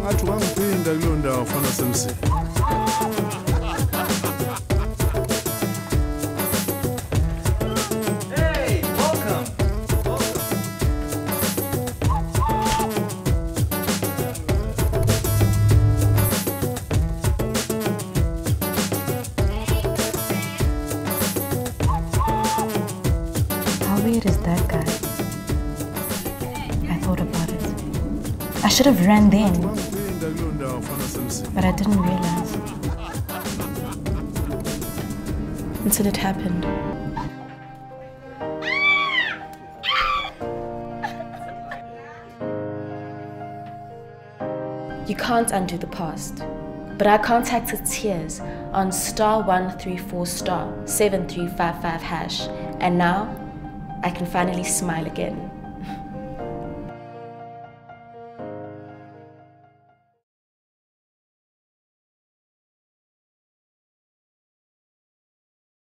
ngathi wangiphinda kuleyo ndawo fana semsini Hey, welcome. How weird is that guy? I should have ran then, but I didn't realize. Until it happened. You can't undo the past. But I contacted Tears on star 134 star 7355 hash, and now I can finally smile again.